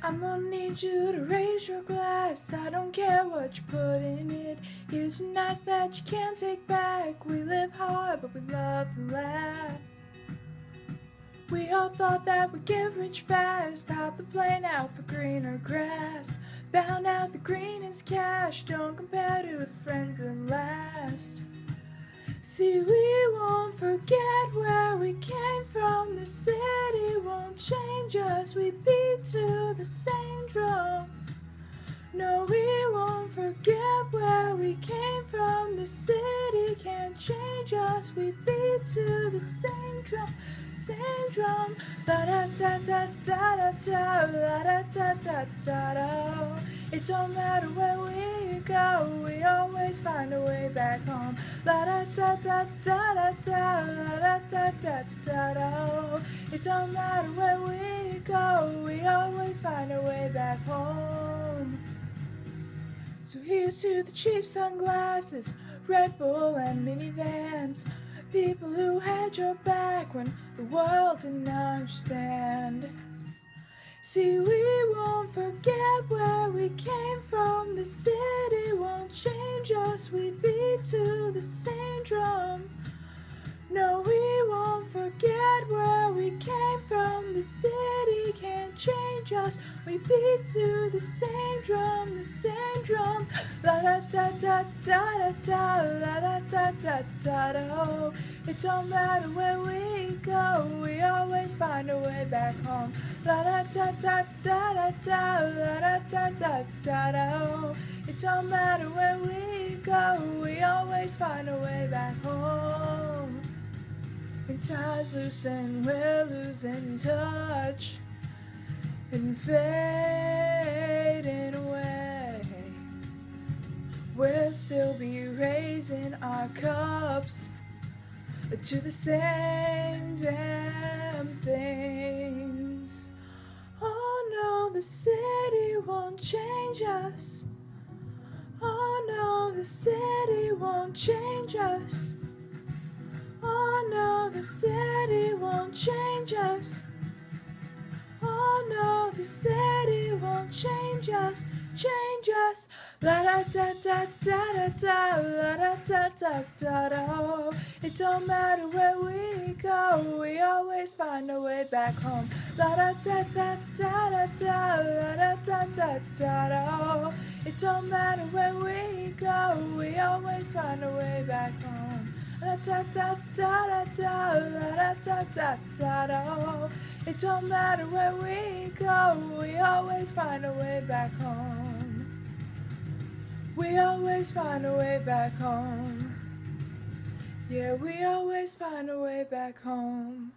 I'm gonna need you to raise your glass. I don't care what you put in it. Here's nights that you can't take back. We live hard, but we love to laugh. We all thought that we'd get rich fast. Hop the plane out for greener grass. Found out the green is cash. Don't compare to the friends that last. See, we won't forget where we came from. The city change us. We beat to the same drum. No, we won't forget where we came from. The city can't change us. We beat to the same drum, same drum. La da da da da da da la da da da da da. It don't matter where we go, we always find a way back home. La da da da da da da la da da da da It don't matter where we go, we always find a way back home. So here's to the cheap sunglasses, Red Bull and minivans. People who had your back when the world didn't understand. See, we won't forget where we came from. The city won't change us. We beat to the same drum. No, we won't forget where we came from. The city can't change us. We beat to the same drum, the same drum. La da da da da da da la da da da da da. Oh, It don't matter where we go, we always find a way back home. La da da da da da da la da da da da da. Oh, It don't matter where we go, we always find a way back home. When time's loosen, we're losing touch and fading away. We'll still be raising our cups to the same damn things. Oh no, the city won't change us. Oh no, the city won't change us. Oh the city won't change us. Oh no, the city won't change us, change us. La da da da da da da, la da da da da da. It don't matter where we go, we always find a way back home. La da da da da da da, la da da da da da. It don't matter where we go, we always find a way back home. It don't matter where we go, we always find a way back home. We always find a way back home. Yeah, we always find a way back home.